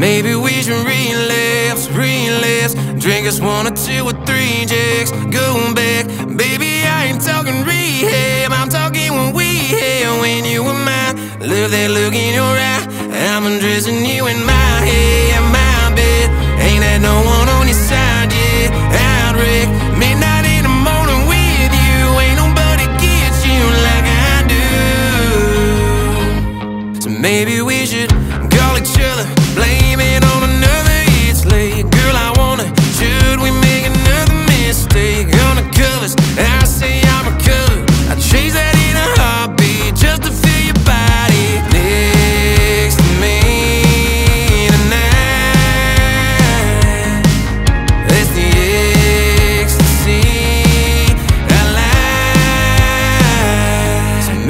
maybe we should relapse, relapse. Drink us one or two or three jacks, go back. Baby, I ain't talking rehab, I'm talking when we had when you were mine. Love that look in your eye, I'm undressing you in my head, my bed. Ain't had no one on your side yet. I'd wreck midnight in the morning with you. Ain't nobody gets you like I do. So maybe we should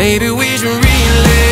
maybe we should relapse,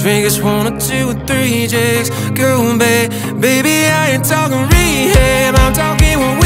Drink us one or two or three drinks Girl, babe, baby, I ain't talking rehab. I'm talking